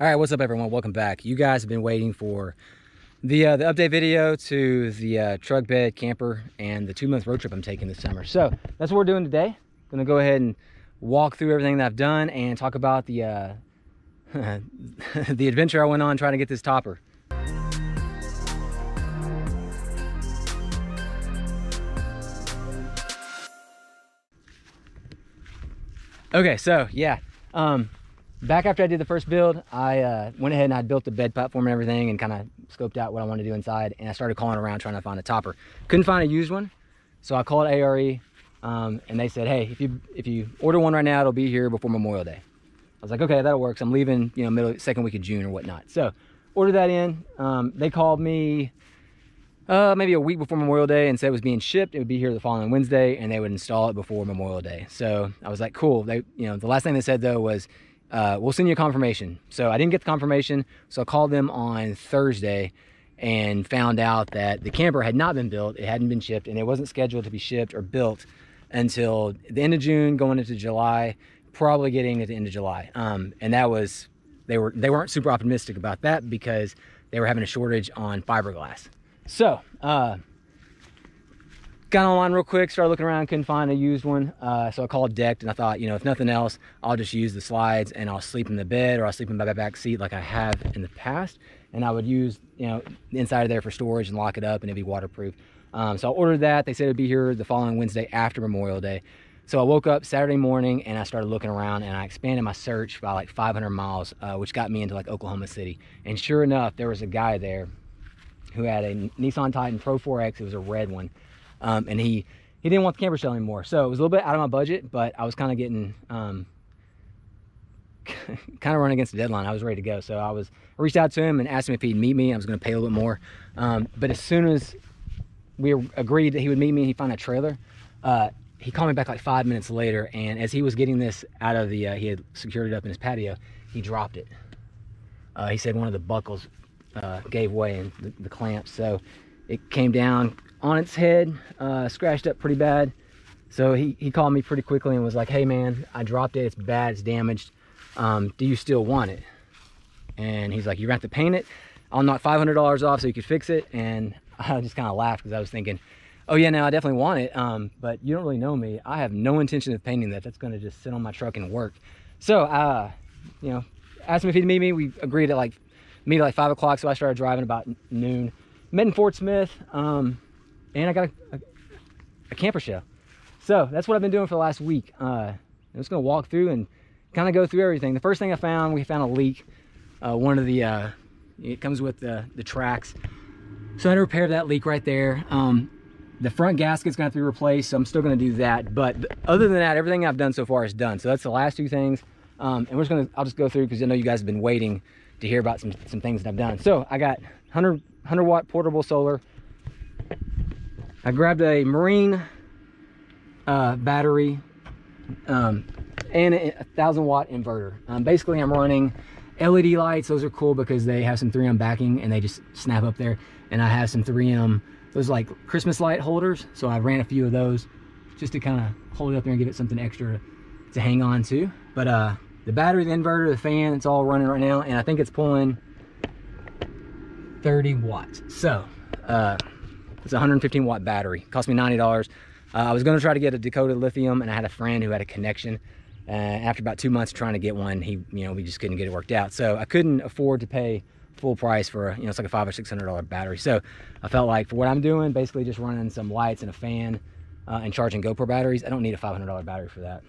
All right, what's up everyone? Welcome back. You guys have been waiting for the uh, the update video to the uh, truck bed camper and the two month road trip I'm taking this summer. So that's what we're doing today. I'm gonna go ahead and walk through everything that I've done and talk about the uh, the adventure I went on trying to get this topper. Okay, so yeah, um, back after I did the first build, I uh, went ahead and I built the bed platform and everything and kind of scoped out what I wanted to do inside. And I started calling around trying to find a topper. Couldn't find a used one. So I called ARE um, and they said, hey, if you if you order one right now, it'll be here before Memorial Day. I was like, okay, that'll work. So I'm leaving, you know, middle second week of June or whatnot. So ordered that in. Um, they called me uh, maybe a week before Memorial Day and said it was being shipped. It would be here the following Wednesday and they would install it before Memorial Day. So I was like, cool. They, you know, the last thing they said though was, uh, we'll send you a confirmation. So I didn't get the confirmation. So I called them on Thursday and found out that the camper had not been built. It hadn't been shipped and it wasn't scheduled to be shipped or built until the end of June, going into July, probably getting at the end of July. Um, and that was, they, were, they weren't super optimistic about that because they were having a shortage on fiberglass. So, uh, got online real quick, started looking around, couldn't find a used one. Uh, so I called Decked and I thought, you know, if nothing else, I'll just use the slides and I'll sleep in the bed or I'll sleep in my back seat like I have in the past. And I would use, you know, the inside of there for storage and lock it up and it'd be waterproof. Um, so I ordered that. They said it'd be here the following Wednesday after Memorial Day. So I woke up Saturday morning and I started looking around and I expanded my search by like 500 miles, uh, which got me into like Oklahoma City. And sure enough, there was a guy there who had a Nissan Titan Pro 4X. It was a red one. Um, and he, he didn't want the camper shell anymore. So it was a little bit out of my budget, but I was kind of getting, um, kind of running against the deadline. I was ready to go. So I was, I reached out to him and asked him if he'd meet me. I was going to pay a little bit more. Um, but as soon as we agreed that he would meet me and he found a trailer, uh, he called me back like five minutes later. And as he was getting this out of the, uh, he had secured it up in his patio, he dropped it. Uh, he said one of the buckles uh, gave way and the, the clamps. So it came down on its head, uh, scratched up pretty bad. So he, he called me pretty quickly and was like, hey man, I dropped it, it's bad, it's damaged. Um, do you still want it? And he's like, you're gonna have to paint it. I'll knock $500 off so you could fix it. And I just kind of laughed because I was thinking, oh yeah, no, I definitely want it. Um, but you don't really know me. I have no intention of painting that. That's going to just sit on my truck and work. So, uh, you know, asked him if he'd meet me. We agreed at like meet at like five o'clock. So I started driving about noon. Met in Fort Smith. Um, and I got a, a, a, camper shell. So that's what I've been doing for the last week. Uh, I'm just gonna walk through and kind of go through everything. The first thing I found, we found a leak. Uh, one of the, uh, it comes with the, the tracks. So I had to repair that leak right there. Um, the front gasket's gonna have to be replaced, so I'm still gonna do that. But other than that, everything I've done so far is done. So that's the last two things. Um, and we're just gonna, I'll just go through because I know you guys have been waiting to hear about some, some things that I've done. So I got 100, 100 watt portable solar, I grabbed a marine uh, battery um, and a, a, thousand watt inverter. Um, basically, I'm running LED lights. Those are cool because they have some 3M backing and they just snap up there. And I have some 3M, those like Christmas light holders. So I ran a few of those just to kind of hold it up there and give it something extra to, hang on to. But uh, the battery, the inverter, the fan, it's all running right now. And I think it's pulling 30 watts. So, uh, it's a 115 watt battery. It cost me $90. Uh, I was gonna try to get a Dakota lithium and I had a friend who had a connection. Uh, after about two months trying to get one, he, you know, we just couldn't get it worked out. So I couldn't afford to pay full price for, a, you know, it's like a five or $600 battery. So I felt like for what I'm doing, basically just running some lights and a fan uh, and charging GoPro batteries, I don't need a $500 battery for that.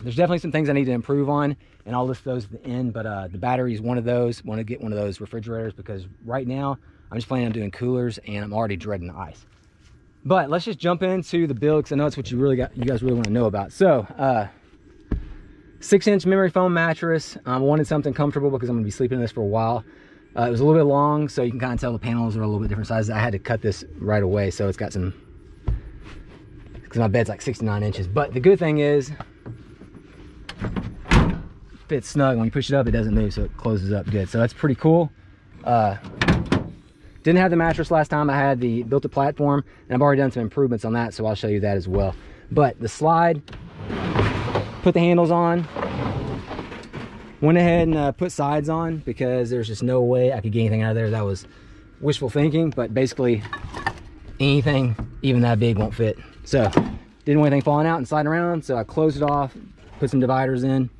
There's definitely some things I need to improve on and I'll list those at the end, but uh, the battery is one of those. Want to get one of those refrigerators because right now I'm just planning on doing coolers and I'm already dreading the ice. But let's just jump into the build because I know it's what you really got, you guys really want to know about. So, uh, six inch memory foam mattress. Um, I wanted something comfortable because I'm gonna be sleeping in this for a while. Uh, it was a little bit long, so you can kind of tell the panels are a little bit different sizes. I had to cut this right away, so it's got some, because my bed's like 69 inches. But the good thing is, fits snug. When you push it up, it doesn't move, so it closes up good. So that's pretty cool. Uh, didn't have the mattress last time. I had the built a platform and I've already done some improvements on that. So I'll show you that as well. But the slide, put the handles on. Went ahead and uh, put sides on because there's just no way I could get anything out of there. That was wishful thinking, but basically anything even that big won't fit. So didn't want anything falling out and sliding around. So I closed it off, put some dividers in.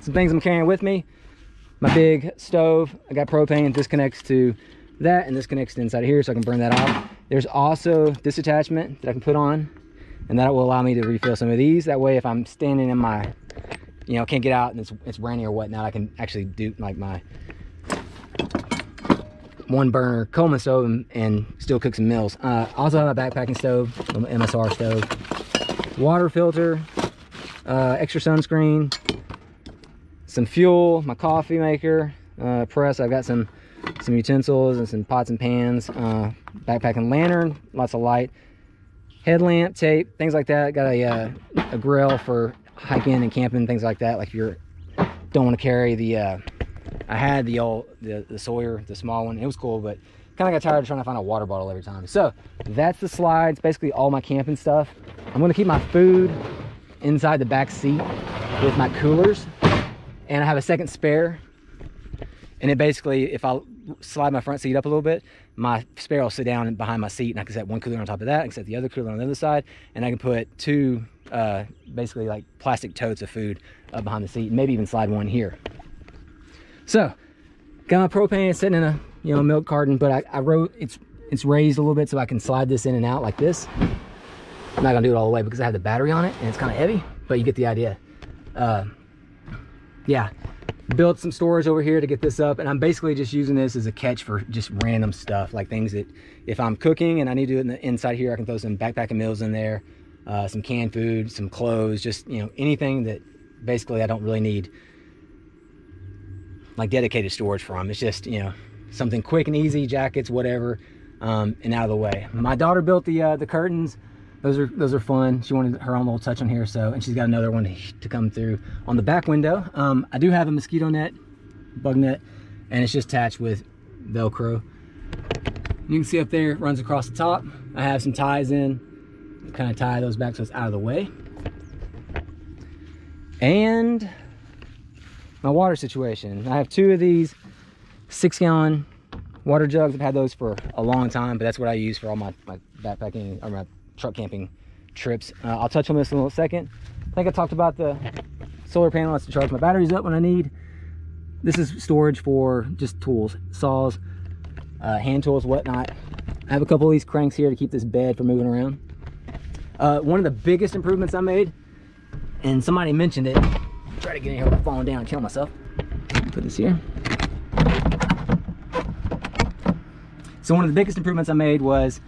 Some things I'm carrying with me. My big stove, I got propane, this connects to that and this connects to inside of here so I can burn that off. There's also this attachment that I can put on and that will allow me to refill some of these. That way if I'm standing in my, you know, can't get out and it's, it's rainy or whatnot, I can actually do like my one burner Coleman stove and, and still cook some meals. Uh, also have a backpacking stove, MSR stove, water filter, uh, extra sunscreen, some fuel, my coffee maker, uh, press. I've got some some utensils and some pots and pans, uh, backpacking lantern, lots of light, headlamp, tape, things like that. Got a, uh, a grill for hiking and camping, things like that. Like if you don't want to carry the uh, I had the old the, the Sawyer, the small one. It was cool, but kind of got tired of trying to find a water bottle every time. So that's the slides, basically all my camping stuff. I'm gonna keep my food inside the back seat with my coolers. And I have a second spare. And it basically, if I slide my front seat up a little bit, my spare will sit down behind my seat and I can set one cooler on top of that, can set the other cooler on the other side, and I can put two uh, basically like plastic totes of food behind the seat, and maybe even slide one here. So, got my propane sitting in a you know milk carton, but I, I wrote it's it's raised a little bit so I can slide this in and out like this. I'm not gonna do it all the way because I have the battery on it and it's kind of heavy, but you get the idea. Uh, yeah, built some storage over here to get this up and I'm basically just using this as a catch for just random stuff like things that if I'm cooking and I need to do it in the inside here I can throw some backpacking meals in there uh, some canned food some clothes just you know anything that basically I don't really need like dedicated storage for them. It's just, you know, something quick and easy, jackets, whatever, um, and out of the way. My daughter built the uh, the curtains. Those are those are fun. She wanted her own little touch on here, so and she's got another one to come through on the back window. Um, I do have a mosquito net, bug net, and it's just attached with Velcro. You can see up there, runs across the top. I have some ties in, kind of tie those back so it's out of the way. And my water situation. I have two of these six gallon water jugs. I've had those for a long time, but that's what I use for all my, my backpacking or my truck camping trips. Uh, I'll touch on this in a little second. I think I talked about the solar panel. To charge my batteries up when I need. This is storage for just tools, saws, uh, hand tools, whatnot. I have a couple of these cranks here to keep this bed from moving around. Uh, one of the biggest improvements I made, and somebody mentioned it, Try to get in here without falling down and kill myself. Put this here. So one of the biggest improvements I made was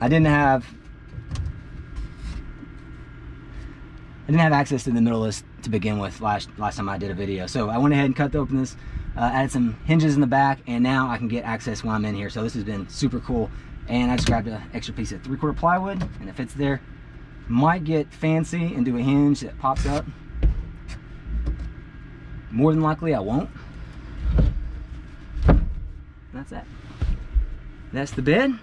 I didn't have I didn't have access to the middle list to begin with last last time I did a video. So I went ahead and cut open this, uh, added some hinges in the back, and now I can get access while I'm in here. So this has been super cool. And I just grabbed an extra piece of three quarter plywood and it fits there. Might get fancy and do a hinge that pops up. More than likely I won't. That's that. That's the bed.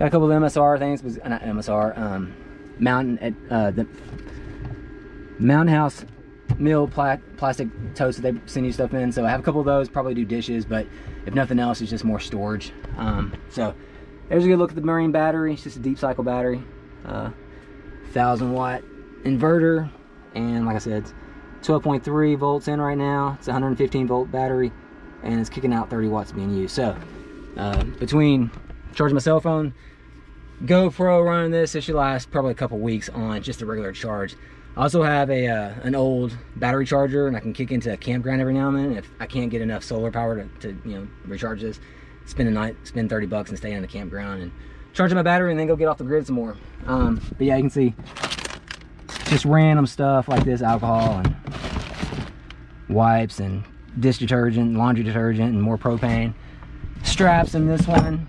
Got a couple of MSR things, not MSR, um, mountain at uh, the Mountain House mill pla plastic totes that they send you stuff in. So I have a couple of those, probably do dishes, but if nothing else, it's just more storage. Um, so there's a good look at the marine battery. It's just a deep cycle battery, uh, thousand watt inverter, and like I said, 12.3 volts in right now. It's a 115 volt battery and it's kicking out 30 watts being used. So uh, between charging my cell phone, GoPro running this, it should last probably a couple weeks on just a regular charge. I also have a uh, an old battery charger and I can kick into a campground every now and then if I can't get enough solar power to, to you know recharge this. Spend a night, spend 30 bucks and stay in the campground and charge my battery and then go get off the grid some more. Um, but yeah, you can see just random stuff like this, alcohol and wipes and dish detergent, laundry detergent, and more propane. Straps in this one.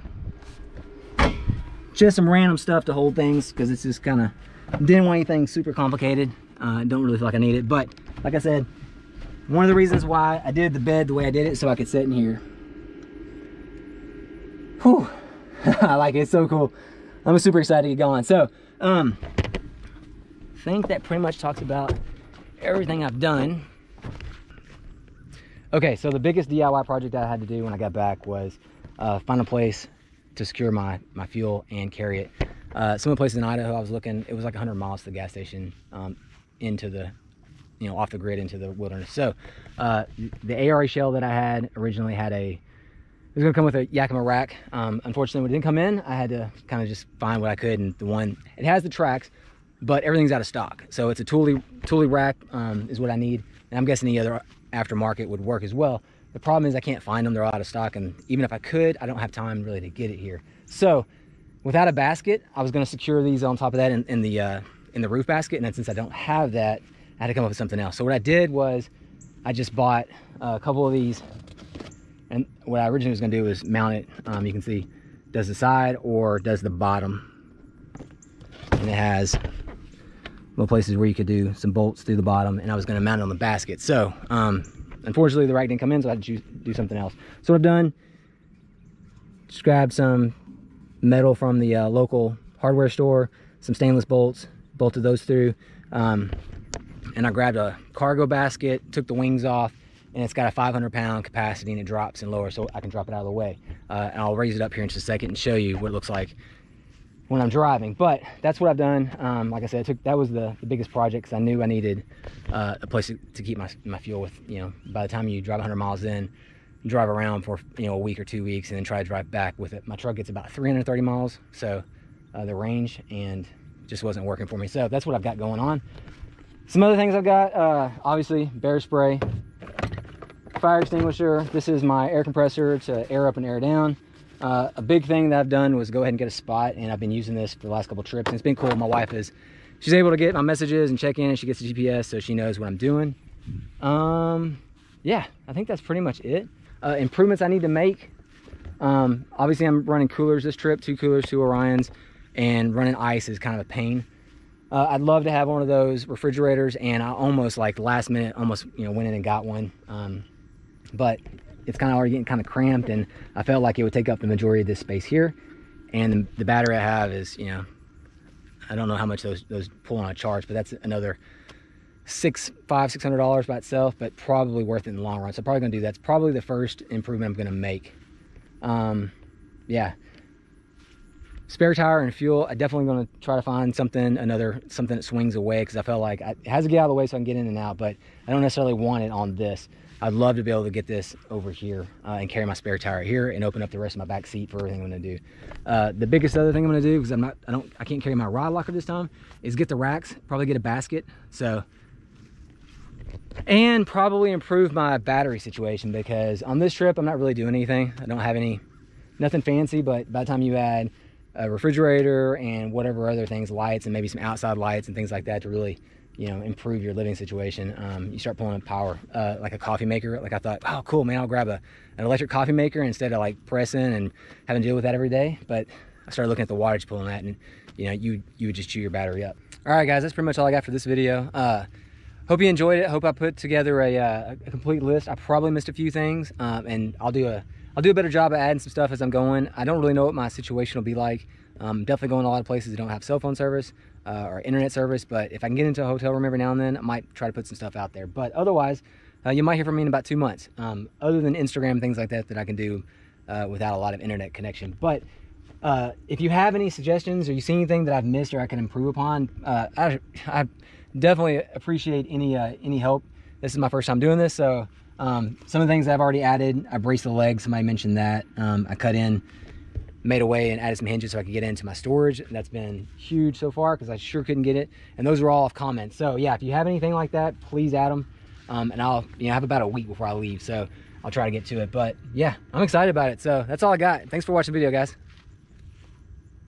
Just some random stuff to hold things because it's just kind of, didn't want anything super complicated. Uh, don't really feel like I need it. But like I said, one of the reasons why I did the bed the way I did it so I could sit in here. Whew. I like it, it's so cool. I'm super excited to get going. So, um, think that pretty much talks about everything I've done. Okay, so the biggest DIY project I had to do when I got back was uh, find a place to secure my, my fuel and carry it. Uh, some of the places in Idaho I was looking, it was like 100 miles to the gas station um, into the, you know, off the grid into the wilderness. So uh, the ARE shell that I had originally had a, it was gonna come with a Yakima rack. Um, unfortunately, when it didn't come in, I had to kind of just find what I could. And the one, it has the tracks, but everything's out of stock. So it's a Thule, Thule rack um, is what I need. And I'm guessing the other aftermarket would work as well. The problem is I can't find them, they're out of stock. And even if I could, I don't have time really to get it here. So without a basket, I was gonna secure these on top of that in, in the uh, in the roof basket. And then since I don't have that, I had to come up with something else. So what I did was I just bought a couple of these and what I originally was gonna do is mount it. Um, you can see does the side or does the bottom. And it has little places where you could do some bolts through the bottom and I was gonna mount it on the basket. So um, unfortunately the rack didn't come in so I had to do something else. So what I've done, just grabbed some metal from the uh, local hardware store, some stainless bolts, bolted those through. Um, and I grabbed a cargo basket, took the wings off, and it's got a 500 pound capacity and it drops and lower so I can drop it out of the way. Uh, and I'll raise it up here in just a second and show you what it looks like when I'm driving. But that's what I've done. Um, like I said, took, that was the, the biggest project because I knew I needed uh, a place to, to, keep my, my fuel with, you know, by the time you drive 100 miles in, drive around for, you know, a week or two weeks and then try to drive back with it. My truck gets about 330 miles. So uh, the range and just wasn't working for me. So that's what I've got going on. Some other things I've got, uh, obviously bear spray, fire extinguisher. This is my air compressor to air up and air down. Uh, a big thing that I've done was go ahead and get a spot, and I've been using this for the last couple trips. And it's been cool. My wife is, she's able to get my messages and check in, and she gets the GPS, so she knows what I'm doing. Um, yeah, I think that's pretty much it. Uh, improvements I need to make. Um, obviously, I'm running coolers this trip, two coolers, two Orions, and running ice is kind of a pain. Uh, I'd love to have one of those refrigerators, and I almost like last minute, almost you know went in and got one. Um, but it's kind of already getting kind of cramped and I felt like it would take up the majority of this space here. And the, the battery I have is, you know, I don't know how much those, those pull on a charge, but that's another six, five, six hundred dollars by itself, but probably worth it in the long run. So probably gonna do that. It's probably the first improvement I'm gonna make. Um, yeah. Spare tire and fuel. I definitely gonna try to find something, another something that swings away because I felt like I, it has to get out of the way so I can get in and out, but I don't necessarily want it on this. I'd love to be able to get this over here uh, and carry my spare tire here and open up the rest of my back seat for everything I'm gonna do. Uh, the biggest other thing I'm gonna do, because I'm not, I don't, I can't carry my rod locker this time, is get the racks, probably get a basket. So, and probably improve my battery situation because on this trip, I'm not really doing anything. I don't have any, nothing fancy, but by the time you add a refrigerator and whatever other things, lights and maybe some outside lights and things like that to really you know improve your living situation um, you start pulling in power uh, like a coffee maker. Like i thought oh cool man i'll grab a, an electric coffee maker instead of like pressing and having to deal with that every day. But i started looking at the wattage pulling that and you know you you would just chew your battery up. All right guys that's pretty much all i got for this video. Uh, hope you enjoyed it. Hope i put together a, uh, a complete list. I probably missed a few things um, and i'll do a i'll do a better job of adding some stuff as i'm going. I don't really know what my situation will be like um, definitely going to a lot of places that don't have cell phone service uh, or internet service. But if I can get into a hotel room every now and then, I might try to put some stuff out there. But otherwise, uh, you might hear from me in about two months. Um, other than Instagram, things like that that I can do uh, without a lot of internet connection. But uh, if you have any suggestions or you see anything that I've missed or I can improve upon, uh, I, I, definitely appreciate any uh, any help. This is my first time doing this, so um, some of the things I've already added. I braced the legs. Somebody mentioned that. Um, I cut in made a way and added some hinges so I could get into my storage. That's been huge so far because I sure couldn't get it. And those were all off comments. So yeah, if you have anything like that, please add them. Um, and I'll you know have about a week before I leave. So I'll try to get to it. But yeah, I'm excited about it. So that's all I got. Thanks for watching the video, guys.